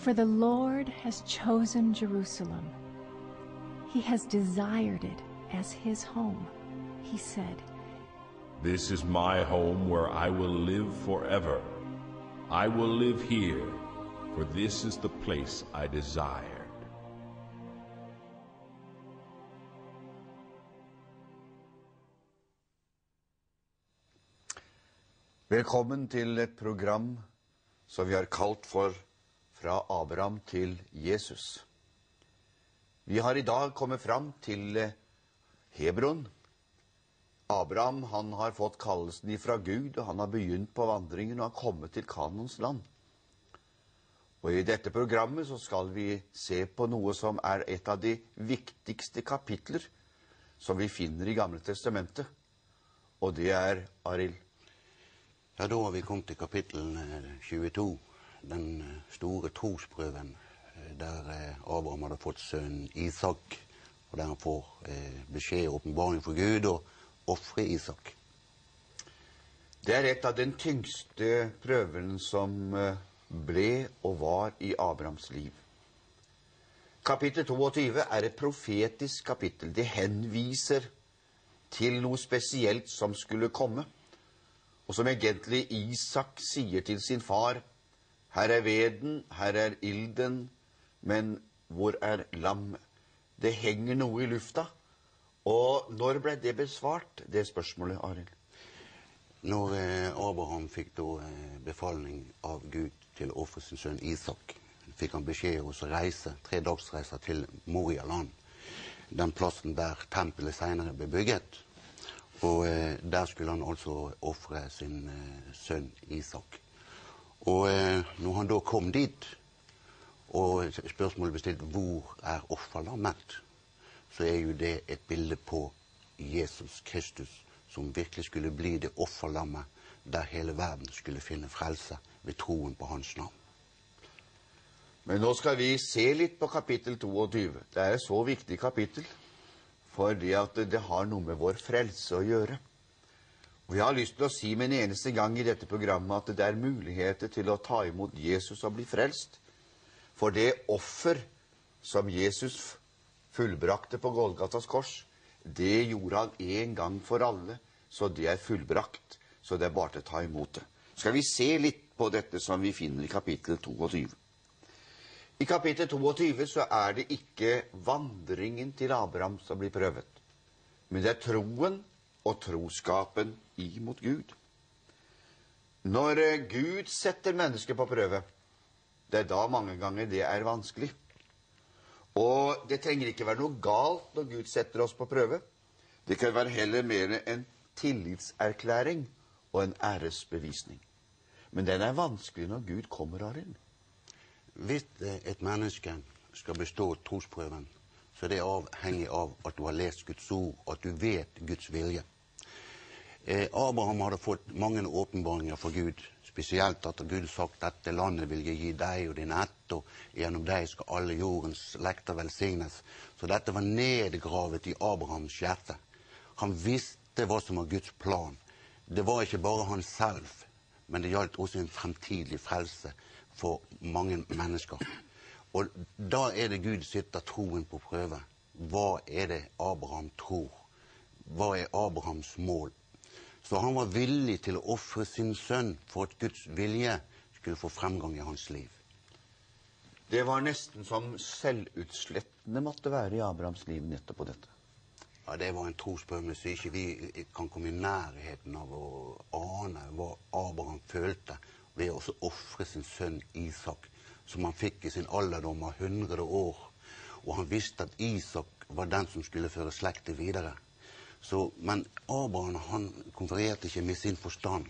For the Lord has chosen Jerusalem. He has desired it as his home. He said, This is my home where I will live forever. I will live here, for this is the place I desired. Velkommen til et program som vi har kalt for Fra Abraham til Jesus. Vi har i dag kommet fram til eh, Hebron. Abraham han har fått kallelsen ifra Gud, og han har begynt på vandringen og har kommet til Kanons land. Og I dette programmet så skal vi se på noe som er et av de viktigste kapitler som vi finner i Gamle testamentet. Og det er Arild. Ja, Da har vi kommet til kapittel eh, 22, den eh, store trosprøven, eh, der eh, Abraham hadde fått sønnen Isak, og der han får beskjed og åpenbaring for Gud og ofre Isak. Det er et av den tyngste prøvene som ble og var i Abrahams liv. Kapittel 22 er et profetisk kapittel. Det henviser til noe spesielt som skulle komme, og som egentlig Isak sier til sin far. Her er veden, her er ilden, men hvor er lammet? Det henger noe i lufta. Og når ble det besvart, det spørsmålet, Arild? Når eh, Abraham fikk da eh, befaling av Gud til å ofre sin sønn Isak, fikk han beskjed om å reise tre dagsreiser til Morialand, den plassen der tempelet senere ble bygget. Og eh, der skulle han altså ofre sin eh, sønn Isak. Og eh, når han da kom dit, og spørsmålet ble stilt hvor er offerlammet, så er jo det et bilde på Jesus Kristus, som virkelig skulle bli det offerlammet der hele verden skulle finne frelse ved troen på hans navn. Men nå skal vi se litt på kapittel 22. Det er et så viktig kapittel fordi at det har noe med vår frelse å gjøre. Og Jeg har lyst til å si med en eneste gang i dette programmet at det er muligheter til å ta imot Jesus og bli frelst. For det offer som Jesus fullbrakte på Golgatas kors, det gjorde han en gang for alle, så det er fullbrakt. Så det er bare til å ta imot det. Skal vi se litt på dette som vi finner i kapittel 22. I kapittel 22 så er det ikke vandringen til Abraham som blir prøvet, men det er troen og troskapen imot Gud. Når eh, Gud setter mennesket på prøve, det er da mange ganger det er vanskelig. Og det trenger ikke være noe galt når Gud setter oss på prøve. Det kan være heller mer en tillitserklæring og en æresbevisning. Men den er vanskelig når Gud kommer, Arild. Hvis eh, et menneske skal bestå trosprøven, så det er avhengig av at du har lest Guds ord, og at du vet Guds vilje. Eh, Abraham hadde fått mange åpenbaringer fra Gud, spesielt at Gud sagt at dette landet vil jeg gi deg og din ett, og gjennom deg skal alle jordens slekter velsignes. Så dette var nedgravet i Abrahams hjerte. Han visste hva som var Guds plan. Det var ikke bare han selv, men det gjaldt også en fremtidig frelse for mange mennesker. Og da er det Gud setter troen på prøve. Hva er det Abraham tror? Hva er Abrahams mål? Så han var villig til å ofre sin sønn for at Guds vilje skulle få fremgang i hans liv. Det var nesten som selvutslettende måtte være i Abrahams liv nettopp på dette. Ja, Det var en trosprøve som ikke vi kan komme i nærheten av å ane hva Abraham følte ved å ofre sin sønn Isak, som han fikk i sin alderdom av 100 år. Og han visste at Isak var den som skulle føre slektet videre. Så, men Abraham han konfererte ikke med sin forstand.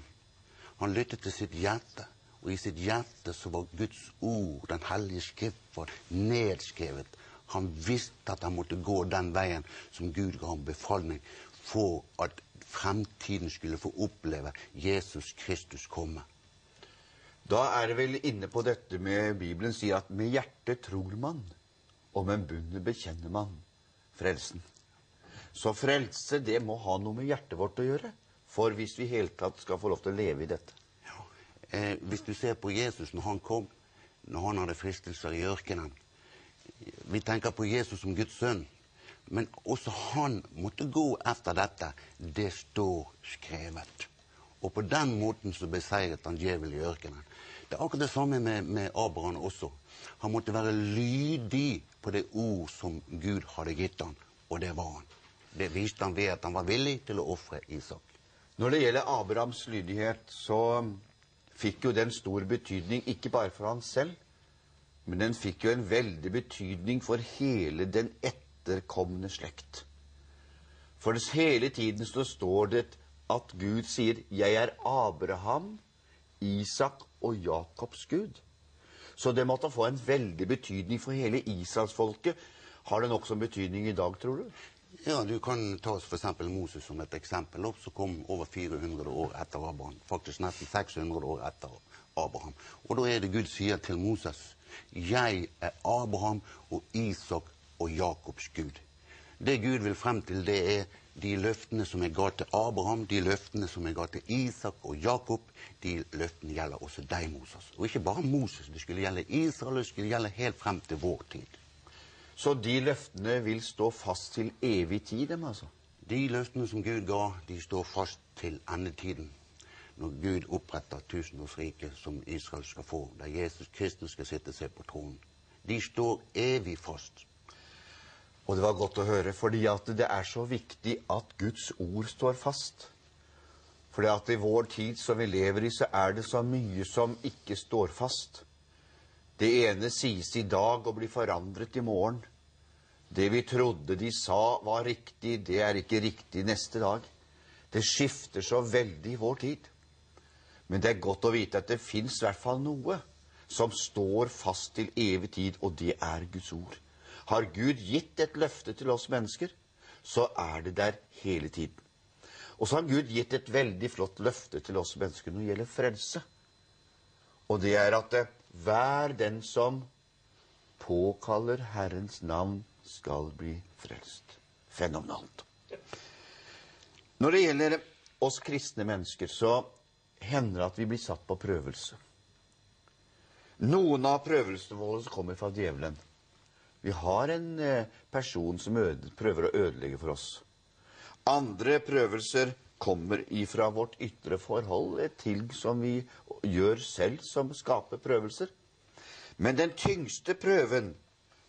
Han lyttet til sitt hjerte. Og i sitt hjerte så var Guds ord, Den hellige skrift, nedskrevet. Han visste at han måtte gå den veien som Gud ga ham befaling for at fremtiden skulle få oppleve Jesus Kristus komme. Da er det vel inne på dette med Bibelen sier at med hjertet tror man, og med bunnen bekjenner man frelsen. Så frelse, det må ha noe med hjertet vårt å gjøre. For hvis vi i hele tatt skal få lov til å leve i dette. Eh, hvis du ser på Jesus når han kom, når han hadde fristelser i ørkenen. Vi tenker på Jesus som Guds sønn. Men også han måtte gå etter dette. Det står skrevet. Og på den måten så beseiret han djevelen i ørkenen. Det er akkurat det samme med, med Abraham også. Han måtte være lydig på det ord som Gud hadde gitt han, og det var han. Det viste han ved at han var villig til å ofre Isak. Når det gjelder Abrahams lydighet, så fikk jo den stor betydning ikke bare for han selv, men den fikk jo en veldig betydning for hele den etterkomne slekt. For hele tiden så står det at Gud sier 'Jeg er Abraham, Isak og Jakobs Gud'. Så det måtte få en veldig betydning for hele israelsfolket. Har det nokså betydning i dag, tror du? Ja, Du kan ta f.eks. Moses som et eksempel, opp, som kom over 400 år etter Abraham. Faktisk nesten 600 år etter Abraham. Og da er det Gud sier til Moses Jeg er Abraham og Isak og Jakobs Gud. Det Gud vil frem til, det er de løftene som jeg ga til Abraham, de løftene som jeg ga til Isak og Jakob, de løftene gjelder også deg, Moses. Og ikke bare Moses. Det skulle gjelde Israel, det skulle gjelde helt frem til vår tid. Så de løftene vil stå fast til evig tid, dem altså? De løftene som Gud ga, de står fast til endetiden. Når Gud oppretter tusenårsriket som Israel skal få, der Jesus Kristus skal sitte seg på tronen. De står evig fast. Og det var godt å høre, fordi at det er så viktig at Guds ord står fast. Fordi at i vår tid som vi lever i, så er det så mye som ikke står fast. Det ene sies i dag og blir forandret i morgen. Det vi trodde de sa var riktig, det er ikke riktig neste dag. Det skifter så veldig i vår tid. Men det er godt å vite at det fins i hvert fall noe som står fast til evig tid, og det er Guds ord. Har Gud gitt et løfte til oss mennesker, så er det der hele tiden. Og så har Gud gitt et veldig flott løfte til oss mennesker når det gjelder frelse. Og det er at eh, hver den som påkaller Herrens navn, skal bli frelst. Fenomenalt. Når det gjelder oss kristne mennesker, så hender det at vi blir satt på prøvelse. Noen av prøvelsene våre kommer fra djevelen. Vi har en eh, person som prøver å ødelegge for oss. Andre prøvelser kommer ifra vårt ytre forhold, et ting som vi gjør selv, som skaper prøvelser. Men den tyngste prøven,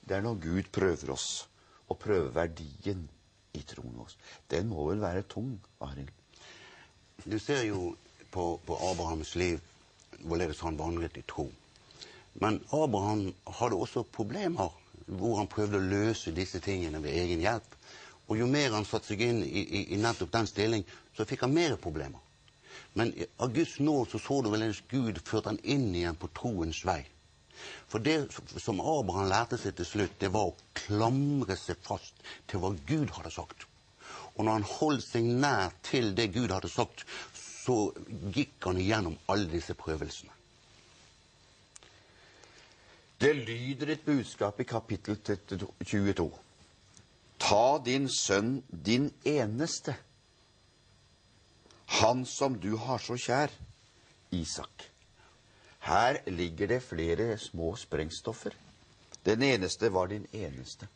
det er når Gud prøver oss, og prøver verdien i troen vår. Den må vel være tung, Arild? Du ser jo på, på Abrahams liv hvorledes han vandret i tro. Men Abraham hadde også problemer hvor han prøvde å løse disse tingene ved egen hjelp. Og jo mer han satte seg inn i, i, i nettopp den stilling, så fikk han mer problemer. Men av Guds nåd så så du vel ens Gud førte han inn igjen på troens vei. For det som Abraham lærte seg til slutt, det var å klamre seg fast til hva Gud hadde sagt. Og når han holdt seg nær til det Gud hadde sagt, så gikk han igjennom alle disse prøvelsene. Det lyder et budskap i kapittel 22. Ta din sønn, din eneste, han som du har så kjær, Isak. Her ligger det flere små sprengstoffer. Den eneste var din eneste,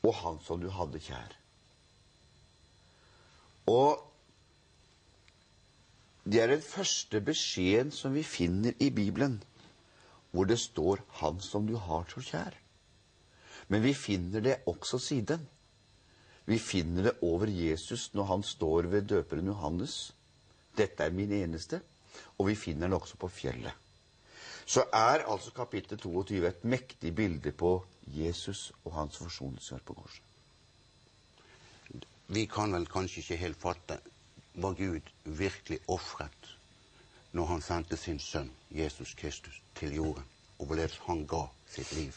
og han som du hadde kjær. Og det er den første beskjeden som vi finner i Bibelen hvor det står 'Han som du har så kjær'. Men vi finner det også siden. Vi finner det over Jesus når han står ved døperen Johannes. 'Dette er min eneste'. Og vi finner den også på fjellet. Så er altså kapittel 22 et mektig bilde på Jesus og hans forsoningsverk på korset. Vi kan vel kanskje ikke helt fatte hva Gud virkelig ofret når han sendte sin sønn Jesus Kristus til jorden, og hvorledes han ga sitt liv.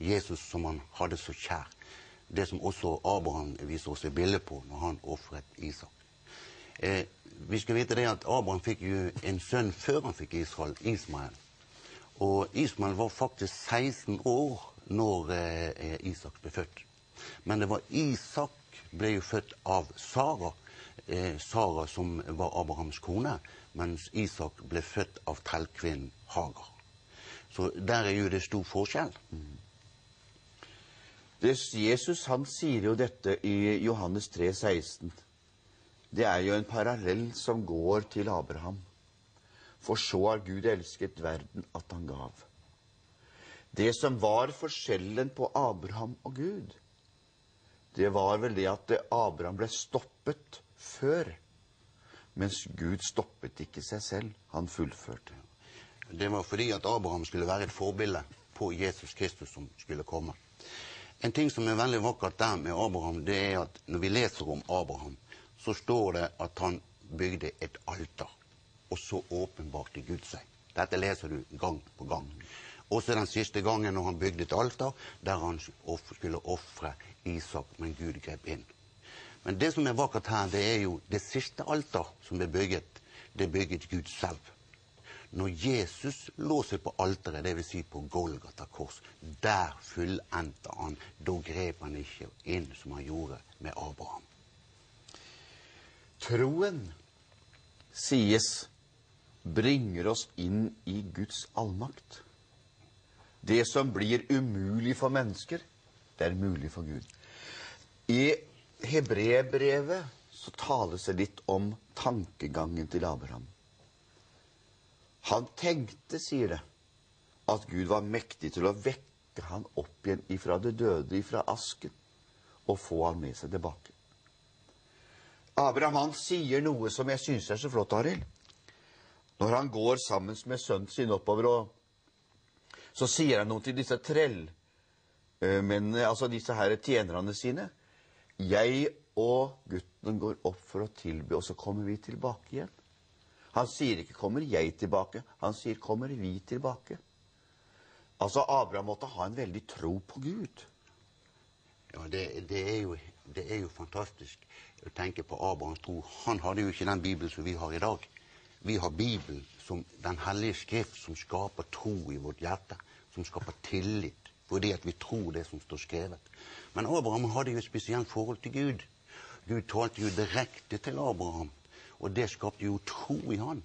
Jesus som han hadde så kjær. Det som også Abraham viser oss et bilde på når han ofret Isak. Eh, vi skal vite det at Abraham fikk jo en sønn før han fikk Israel, Ismael. Og Ismael var faktisk 16 år når eh, Isak ble født. Men det var Isak ble jo født av Sara, Sara som var Abrahams kone mens Isak ble født av trellkvinnen Hagar. Så der er jo det stor forskjell. Det, Jesus han sier jo dette i Johannes 3, 16. Det er jo en parallell som går til Abraham. For så har Gud elsket verden at han gav. Det som var forskjellen på Abraham og Gud, det var vel det at Abraham ble stoppet før. Mens Gud stoppet ikke seg selv. Han fullførte. Det var fordi at Abraham skulle være et forbilde på Jesus Kristus som skulle komme. En ting som er veldig vakkert der med Abraham, det er at når vi leser om Abraham, så står det at han bygde et alter. Og så åpenbarte Gud seg. Dette leser du gang på gang. Også den siste gangen når han bygde et alter, der han skulle ofre Isak, men Gud grep inn. Men det som er vakkert her, det er jo det siste alter som er bygget. Det er bygget Gud selv. Når Jesus lå seg på alteret, dvs. Si på Golgata kors, der fullendte han. Da grep han ikke inn som han gjorde med Abraham. Troen, sies, bringer oss inn i Guds allmakt. Det som blir umulig for mennesker, det er mulig for Gud. I Hebrebrevet så tales det litt om tankegangen til Abraham. Han tenkte, sier det, at Gud var mektig til å vekke han opp igjen ifra det døde, ifra asken, og få han med seg tilbake. Abraham han sier noe som jeg syns er så flott, Arild. Når han går sammen med sønnen sin oppover, og så sier han noe til disse trellmennene, altså disse her tjenerne sine. Jeg og gutten går opp for å tilby, og så kommer vi tilbake igjen. Han sier ikke 'kommer jeg tilbake', han sier 'kommer vi tilbake'. Altså, Abraham måtte ha en veldig tro på Gud. Ja, det, det, er jo, det, er jo, fantastisk å tenke på Abrahams tro. Han hadde jo ikke den Bibelen som vi har i dag. Vi har Bibelen som Den hellige skrift, som skaper tro i vårt hjerte. Som skaper tillit, fordi at vi tror det som står skrevet. Men Abraham hadde jo et spesielt forhold til Gud. Gud talte jo direkte til Abraham, og det skapte jo tro i han.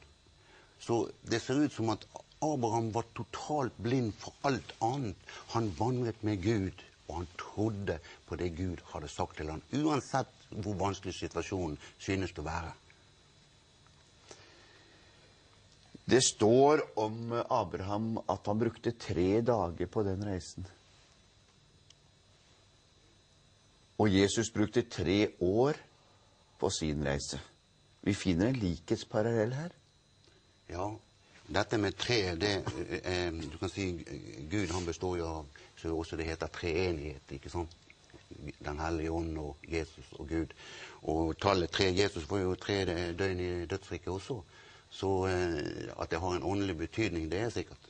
Så det ser ut som at Abraham var totalt blind for alt annet. Han vandret med Gud, og han trodde på det Gud hadde sagt til ham, uansett hvor vanskelig situasjonen synes å være. Det står om Abraham at han brukte tre dager på den reisen. Og Jesus brukte tre år på sin reise. Vi finner en likhetsparallell her. Ja, dette med tre, det eh, Du kan si Gud han består jo av så også det heter treenighet. ikke sant? Den hellige ånd og Jesus og Gud. Og tallet tre Jesus får jo tre døgn i dødsriket også. Så eh, at det har en åndelig betydning, det er sikkert.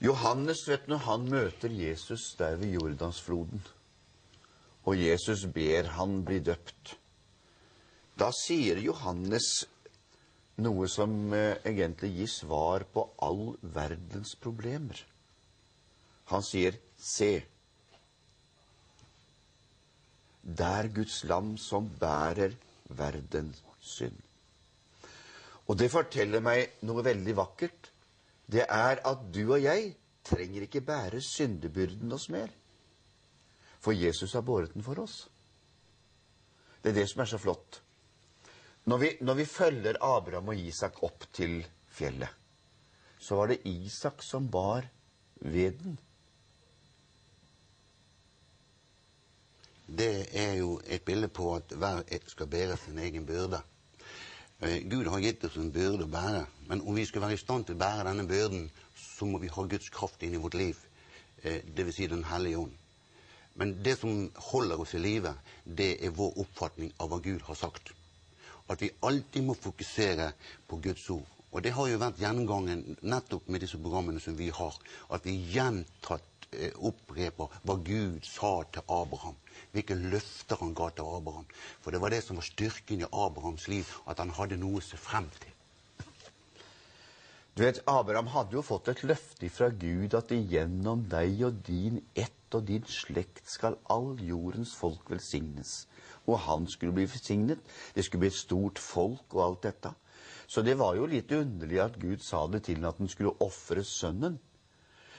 Johannes, vet du, han møter Jesus der ved Jordansfloden, og Jesus ber han bli døpt, da sier Johannes noe som eh, egentlig gir svar på all verdens problemer. Han sier, 'Se, der Guds lam som bærer verdens synd'. Og det forteller meg noe veldig vakkert. Det er at du og jeg trenger ikke bære syndebyrden oss mer. For Jesus har båret den for oss. Det er det som er så flott. Når vi, når vi følger Abraham og Isak opp til fjellet, så var det Isak som bar veden. Det er jo et bilde på at hver skal bære sin egen byrde. Gud har gitt oss en byrde å bære, men om vi skal være i stand til å bære denne byrden, så må vi ha Guds kraft inn i vårt liv, dvs. Si Den hellige ånd. Men det som holder oss i live, det er vår oppfatning av hva Gud har sagt. At vi alltid må fokusere på Guds ord. Og det har jo vært gjennomgangen nettopp med disse programmene som vi har. At vi gjentatt oppreper hva Gud sa til Abraham. Hvilke løfter han ga til Abraham. For det var det som var styrken i Abrahams liv, at han hadde noe å se frem til. Du vet, Abraham hadde jo fått et løfte fra Gud at igjennom deg og din ett og din slekt skal all jordens folk velsignes. Og han skulle bli velsignet. Det skulle bli et stort folk og alt dette. Så det var jo litt underlig at Gud sa det til at han skulle ofre sønnen.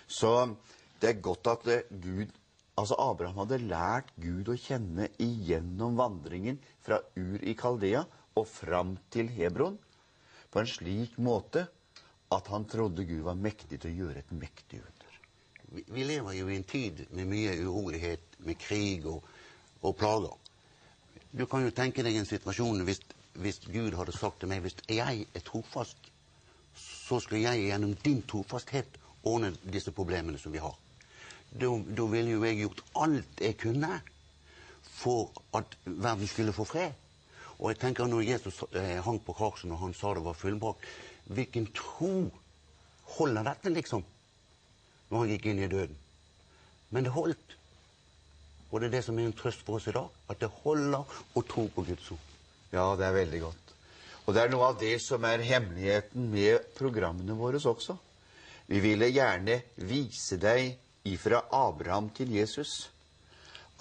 Så det er godt at Gud Altså Abraham hadde lært Gud å kjenne igjennom vandringen fra Ur i Kaldea og fram til Hebron på en slik måte at han trodde Gud var mektig til å gjøre et mektig under. Vi lever jo i en tid med mye urolighet, med krig og, og plager. Du kan jo tenke deg en situasjon hvis, hvis Gud hadde sagt til meg hvis jeg er trofast, så skal jeg gjennom din trofasthet ordne disse problemene som vi har da ville jo jeg gjort alt jeg kunne for at verden skulle få fred. Og jeg tenker når Jesus eh, hang på korset og han sa det var fullbrakt Hvilken tro holder dette, liksom? Når han gikk inn i døden. Men det holdt. Og det er det som er en trøst for oss i dag. At det holder å tro på Guds ord. Ja, det er veldig godt. Og det er noe av det som er hemmeligheten med programmene våre også. Vi ville gjerne vise deg ifra Abraham til Jesus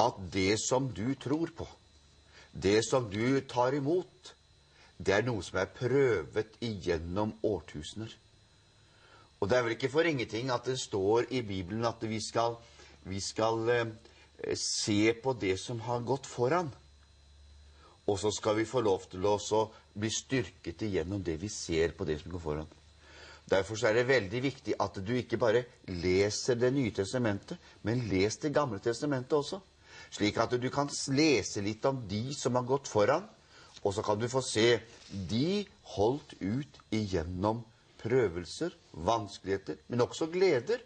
at det som du tror på, det som du tar imot, det er noe som er prøvet igjennom årtusener. Og det er vel ikke for ingenting at det står i Bibelen at vi skal, vi skal eh, se på det som har gått foran. Og så skal vi få lov til å bli styrket igjennom det vi ser på det som går foran. Derfor er det veldig viktig at du ikke bare leser Det nye testamentet, men les Det gamle testamentet også. Slik at du kan lese litt om de som har gått foran, og så kan du få se de holdt ut igjennom prøvelser, vanskeligheter, men også gleder,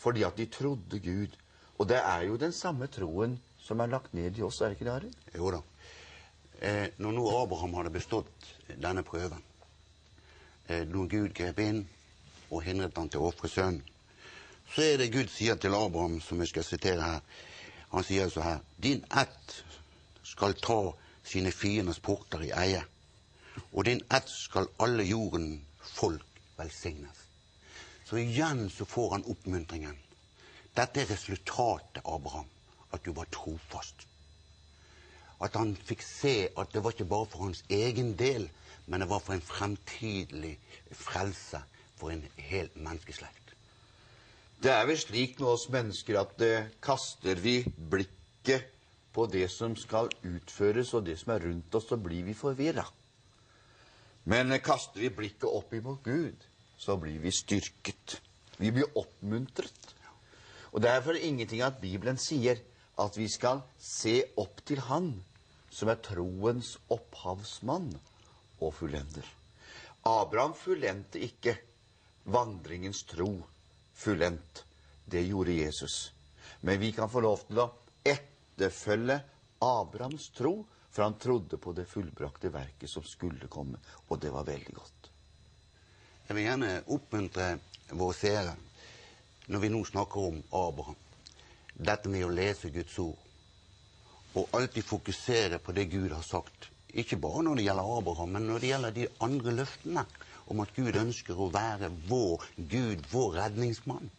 fordi at de trodde Gud. Og det er jo den samme troen som er lagt ned i oss, er det ikke det, Arild? Jo da. Eh, når nå Abraham hadde bestått denne prøven, Eh, når Gud grep inn og hindret han til å ofre sønnen, så er det Gud sier til Abraham, som jeg skal sitere her. Han sier så her Din ett skal ta sine fienders porter i eie, og din ett skal alle jorden folk velsignes. Så igjen så får han oppmuntringen. Dette er resultatet, Abraham, at du var trofast. At han fikk se at det var ikke bare for hans egen del, men det var for en framtidig frelse for en hel menneskeslekt. Det er vel slik med oss mennesker at eh, kaster vi blikket på det som skal utføres, og det som er rundt oss, så blir vi forvirra. Men eh, kaster vi blikket opp imot Gud, så blir vi styrket. Vi blir oppmuntret. Og det er ingenting at Bibelen sier at vi skal se opp til Han som er troens opphavsmann og fullender. Abraham fullendte ikke vandringens tro fullendt. Det gjorde Jesus. Men vi kan få lov til å etterfølge Abrahams tro, for han trodde på det fullbrakte verket som skulle komme. Og det var veldig godt. Jeg vil gjerne oppmuntre våre seere, når vi nå snakker om Abraham, dette med å lese Guds ord, og alltid fokusere på det Gud har sagt ikke bare når det gjelder Abraham, men når det gjelder de andre løftene om at Gud ønsker å være vår Gud, vår redningsmann.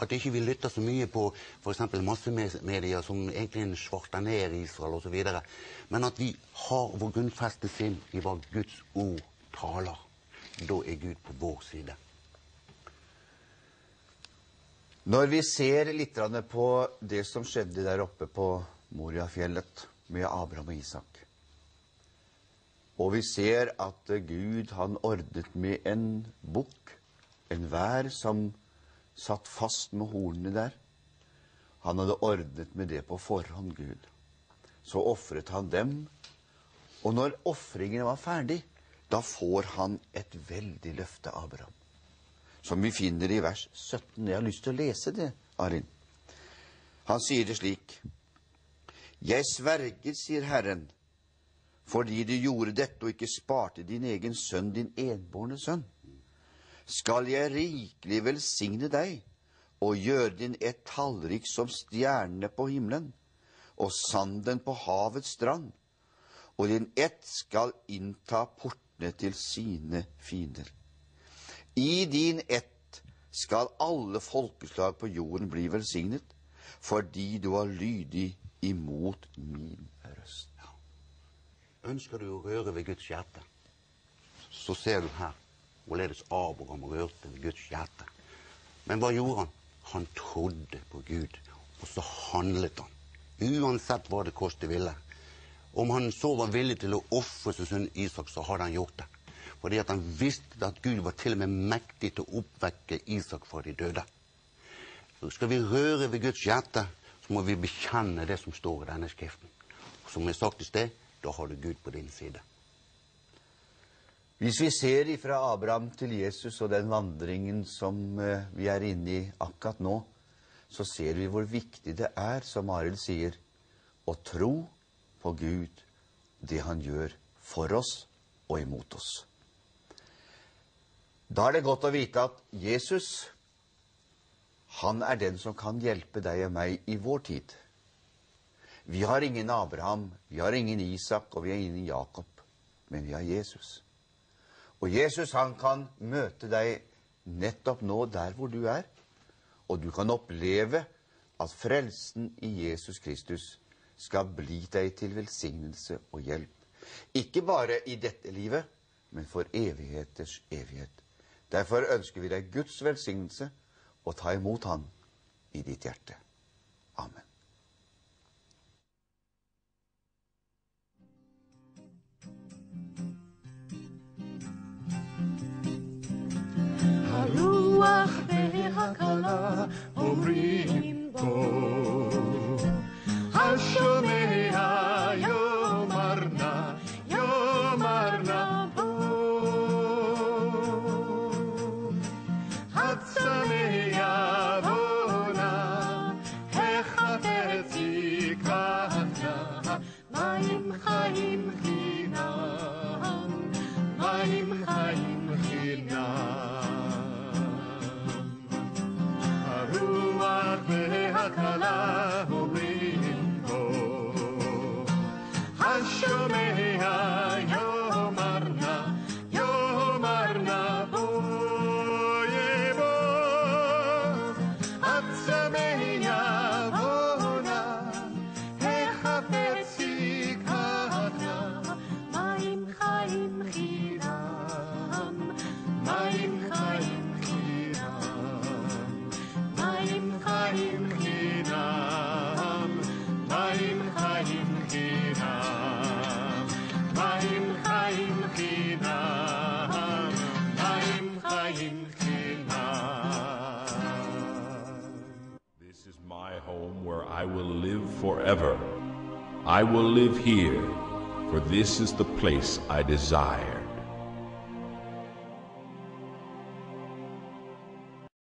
At ikke vi lytter så mye på f.eks. massemedier som egentlig svarter ned Israel osv. Men at vi har vår grunnfeste sinn i hva Guds ord taler. Da er Gud på vår side. Når vi ser litt på det som skjedde der oppe på Moriafjellet med Abraham og Isak og vi ser at Gud han ordnet med en bukk, en vær som satt fast med hornene der. Han hadde ordnet med det på forhånd, Gud. Så ofret han dem. Og når ofringen var ferdig, da får han et veldig løfte Abraham. Som vi finner i vers 17. Jeg har lyst til å lese det, Arin. Han sier det slik. Jeg sverger, sier Herren, fordi du gjorde dette og ikke sparte din egen sønn, din enbårne sønn, skal jeg rikelig velsigne deg og gjøre din ett tallrik som stjernene på himmelen og sanden på havets strand, og din ett skal innta portene til sine fiender. I din ett skal alle folkeslag på jorden bli velsignet, fordi du var lydig imot min røst. Ønsker du å røre ved Guds hjerte, så ser du her hvorledes Abraham rørte ved Guds hjerte. Men hva gjorde han? Han trodde på Gud, og så handlet han. Uansett hva det koste ville. Om han så var villig til å ofre sin sønn Isak, så hadde han gjort det. Fordi at han visste at Gud var til og med mektig til å oppvekke Isak fra de døde. Skal vi røre ved Guds hjerte, så må vi bekjenne det som står i denne skriften. Som jeg sagt i sted, da har du Gud på din side. Hvis vi ser ifra Abraham til Jesus og den vandringen som eh, vi er inne i akkurat nå, så ser vi hvor viktig det er, som Arild sier, å tro på Gud, det han gjør for oss og imot oss. Da er det godt å vite at Jesus, han er den som kan hjelpe deg og meg i vår tid. Vi har ingen Abraham, vi har ingen Isak, og vi har ingen Jakob, men vi har Jesus. Og Jesus, han kan møte deg nettopp nå der hvor du er, og du kan oppleve at frelsen i Jesus Kristus skal bli deg til velsignelse og hjelp. Ikke bare i dette livet, men for evigheters evighet. Derfor ønsker vi deg Guds velsignelse og ta imot Han i ditt hjerte. Amen. והקלה אומרים בו, Forever. I will live here, for this is the place I desire.